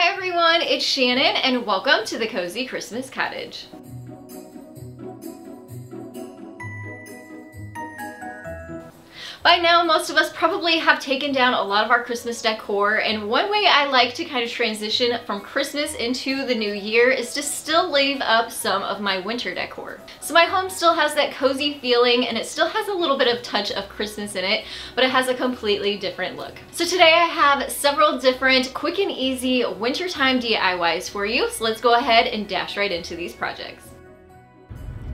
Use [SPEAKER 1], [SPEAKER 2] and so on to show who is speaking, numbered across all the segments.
[SPEAKER 1] Hi everyone, it's Shannon and welcome to the Cozy Christmas Cottage. By now, most of us probably have taken down a lot of our Christmas decor, and one way I like to kind of transition from Christmas into the new year is to still leave up some of my winter decor. So my home still has that cozy feeling, and it still has a little bit of touch of Christmas in it, but it has a completely different look. So today I have several different quick and easy wintertime DIYs for you, so let's go ahead and dash right into these projects.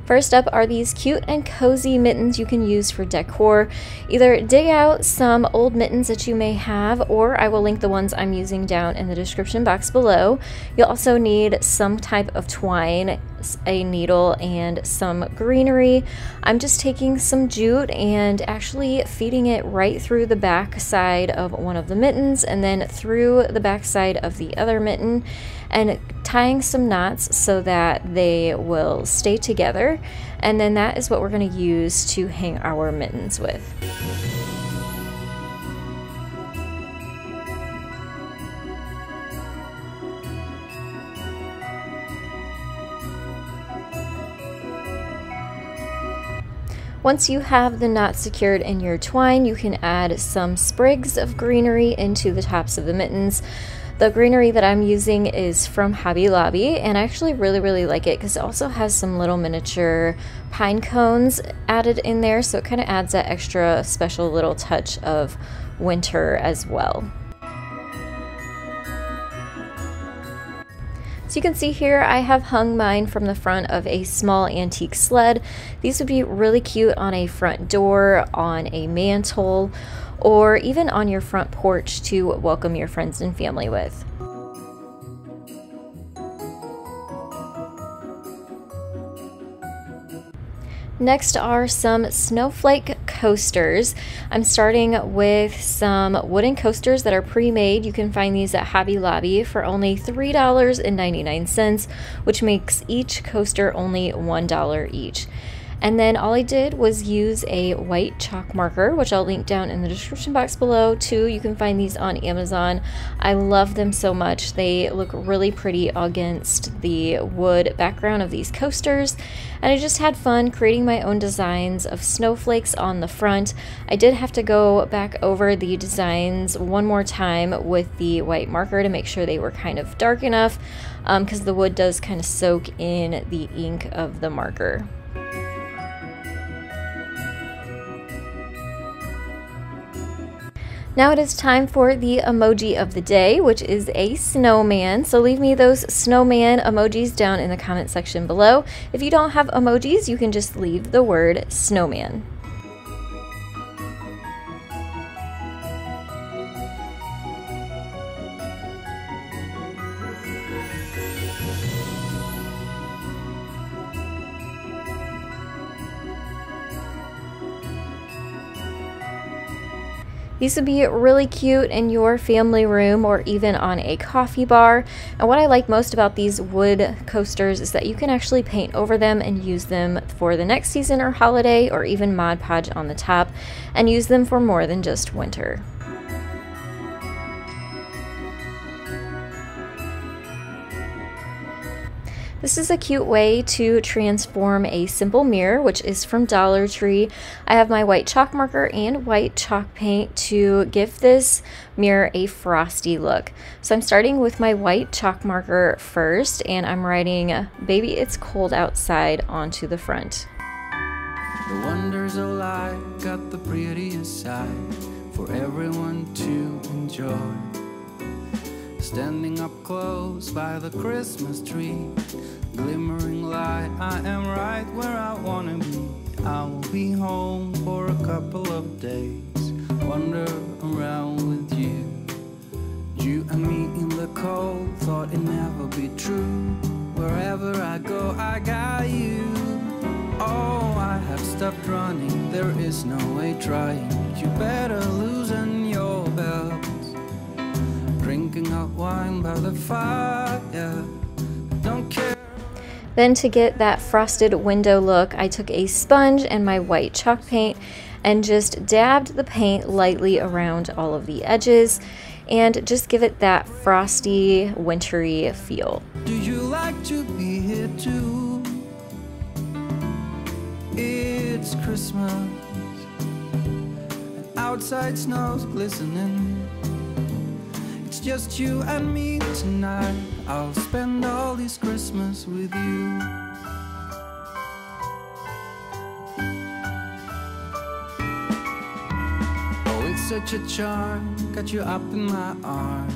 [SPEAKER 1] First up are these cute and cozy mittens you can use for decor. Either dig out some old mittens that you may have, or I will link the ones I'm using down in the description box below. You'll also need some type of twine, a needle, and some greenery. I'm just taking some jute and actually feeding it right through the back side of one of the mittens and then through the back side of the other mitten and tying some knots so that they will stay together. And then that is what we're going to use to hang our mittens with. Once you have the knot secured in your twine, you can add some sprigs of greenery into the tops of the mittens. The greenery that I'm using is from Hobby Lobby, and I actually really, really like it because it also has some little miniature pine cones added in there, so it kind of adds that extra special little touch of winter as well. So you can see here I have hung mine from the front of a small antique sled. These would be really cute on a front door, on a mantle, or even on your front porch to welcome your friends and family with. Next are some snowflake coasters. I'm starting with some wooden coasters that are pre-made. You can find these at Hobby Lobby for only $3.99, which makes each coaster only $1 each. And then all I did was use a white chalk marker, which I'll link down in the description box below too. You can find these on Amazon. I love them so much. They look really pretty against the wood background of these coasters. And I just had fun creating my own designs of snowflakes on the front. I did have to go back over the designs one more time with the white marker to make sure they were kind of dark enough because um, the wood does kind of soak in the ink of the marker. Now it is time for the emoji of the day, which is a snowman. So leave me those snowman emojis down in the comment section below. If you don't have emojis, you can just leave the word snowman. These would be really cute in your family room or even on a coffee bar. And what I like most about these wood coasters is that you can actually paint over them and use them for the next season or holiday or even Mod Podge on the top and use them for more than just winter. This is a cute way to transform a simple mirror, which is from Dollar Tree. I have my white chalk marker and white chalk paint to give this mirror a frosty look. So I'm starting with my white chalk marker first, and I'm writing, Baby, it's cold outside onto the front. The wonders of life got the prettiest side for everyone to enjoy. Standing up close by the Christmas tree Glimmering light, I am right where I wanna be. I will be home for a couple of days Wander around with you. You and me in the cold Thought it'd never be true. Wherever I go, I got you. Oh, I have stopped running There is no way trying. You better lose belt Drinking hot wine by the fire, Don't care. Then to get that frosted window look, I took a sponge and my white chalk paint and just dabbed the paint lightly around all of the edges. and just give it that frosty, wintry feel.
[SPEAKER 2] Do you like to be here too? It's Christmas, and outside snow's glistening. Just you and me tonight. I'll spend all this Christmas with you. Oh, it's such a charm, got you up in my arms.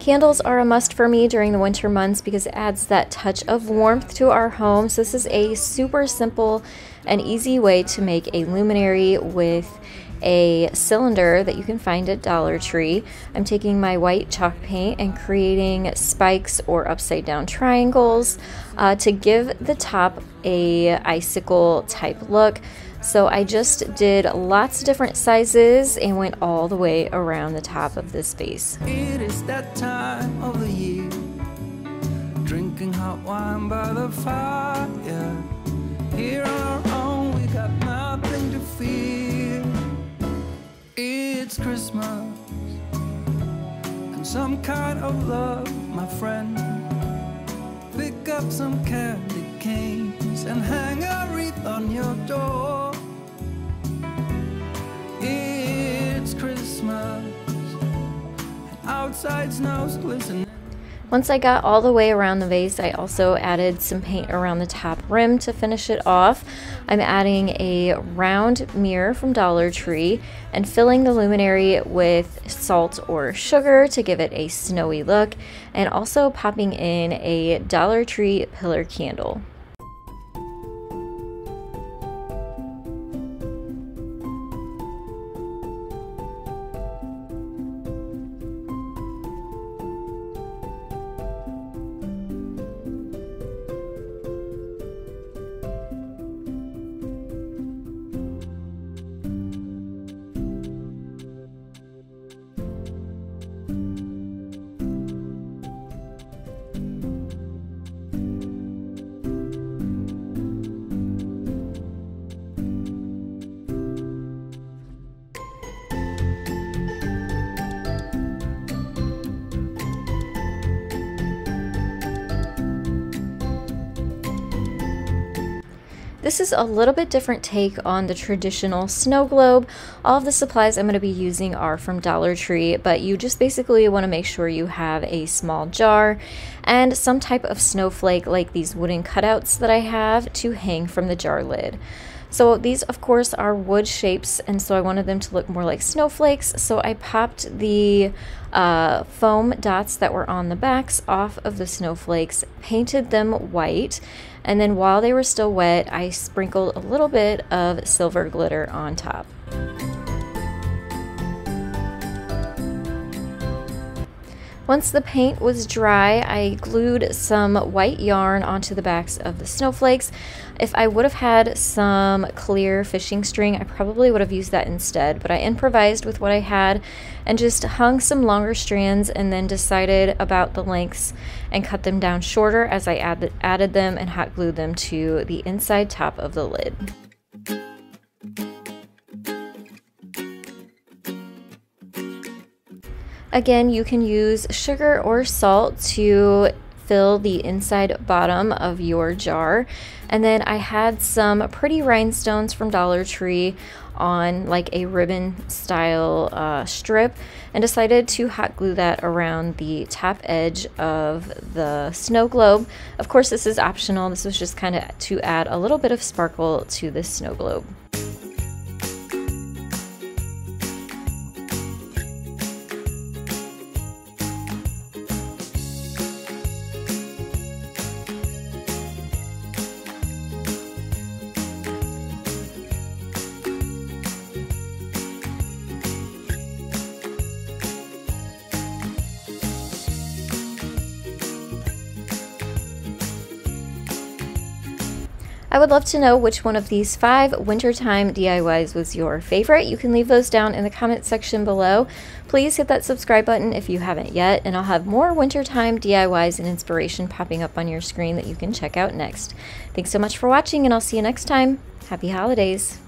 [SPEAKER 1] Candles are a must for me during the winter months because it adds that touch of warmth to our home. So this is a super simple and easy way to make a luminary with a cylinder that you can find at Dollar Tree. I'm taking my white chalk paint and creating spikes or upside down triangles uh, to give the top a icicle type look. So I just did lots of different sizes and went all the way around the top of this vase.
[SPEAKER 2] It is that time of the year, drinking hot wine by the fire. Some kind of love, my friend. Pick up some candy canes and hang a wreath on your door. It's Christmas, and outside snow's glistening.
[SPEAKER 1] Once I got all the way around the vase, I also added some paint around the top rim to finish it off. I'm adding a round mirror from Dollar Tree and filling the luminary with salt or sugar to give it a snowy look, and also popping in a Dollar Tree pillar candle. This is a little bit different take on the traditional snow globe. All of the supplies I'm going to be using are from Dollar Tree, but you just basically want to make sure you have a small jar and some type of snowflake like these wooden cutouts that I have to hang from the jar lid. So these of course are wood shapes and so I wanted them to look more like snowflakes so I popped the uh, foam dots that were on the backs off of the snowflakes, painted them white and then while they were still wet, I sprinkled a little bit of silver glitter on top. Once the paint was dry, I glued some white yarn onto the backs of the snowflakes. If I would have had some clear fishing string, I probably would have used that instead, but I improvised with what I had and just hung some longer strands and then decided about the lengths and cut them down shorter as I add added them and hot glued them to the inside top of the lid. Again, you can use sugar or salt to fill the inside bottom of your jar. And then I had some pretty rhinestones from Dollar Tree on like a ribbon style uh, strip and decided to hot glue that around the top edge of the snow globe. Of course, this is optional. This was just kind of to add a little bit of sparkle to the snow globe. I would love to know which one of these five wintertime DIYs was your favorite. You can leave those down in the comment section below. Please hit that subscribe button if you haven't yet, and I'll have more wintertime DIYs and inspiration popping up on your screen that you can check out next. Thanks so much for watching, and I'll see you next time. Happy holidays!